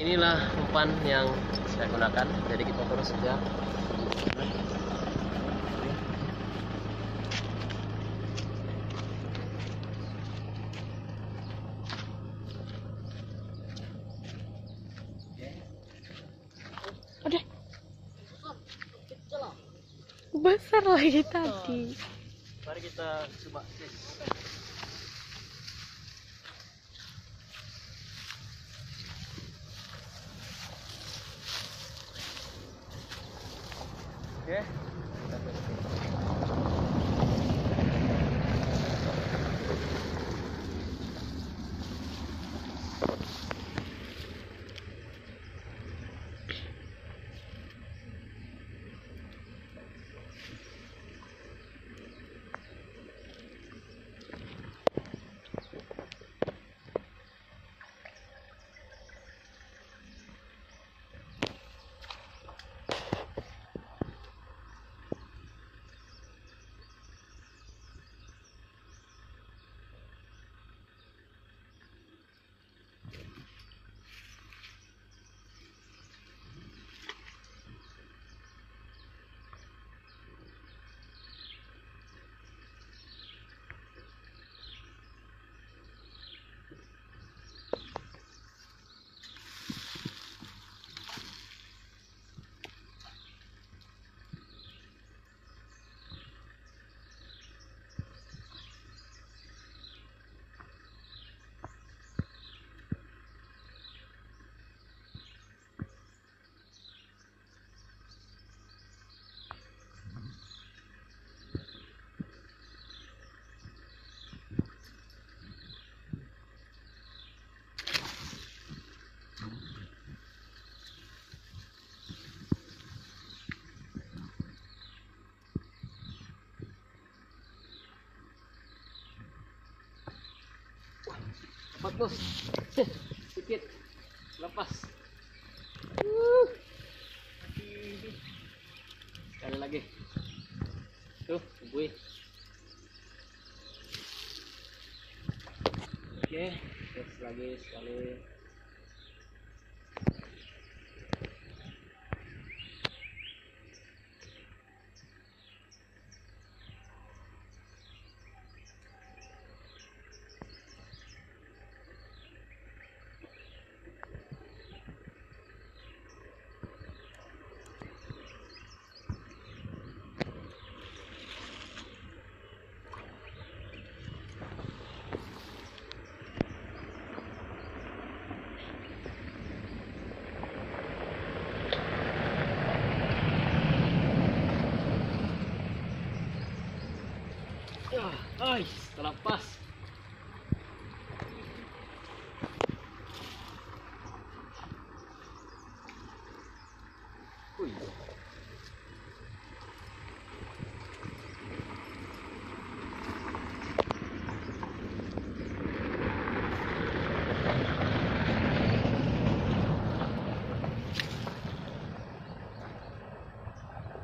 inilah umpan yang saya gunakan jadi kita terus saja Udah. Besar lagi tadi. mari kita coba tes oke Bos. Sedikit. Lepas. Sekali lagi. Tuh, gue. Oke, terus lagi sekali. Ay, terlepas.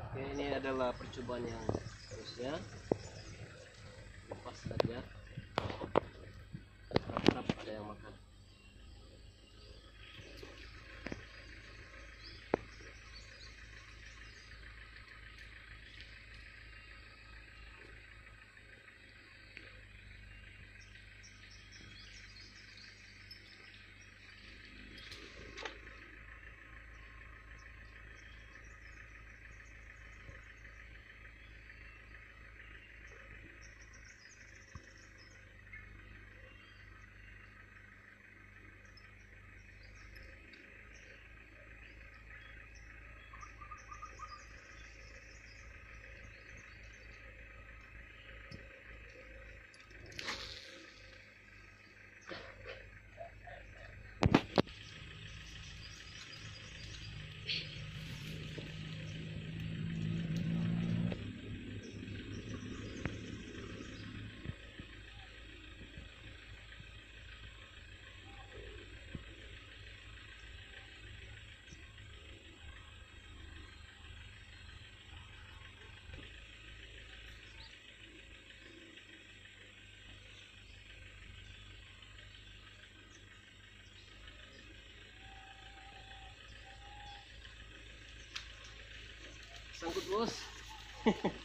Oke, ini adalah percobaan yang seterusnya saja boss.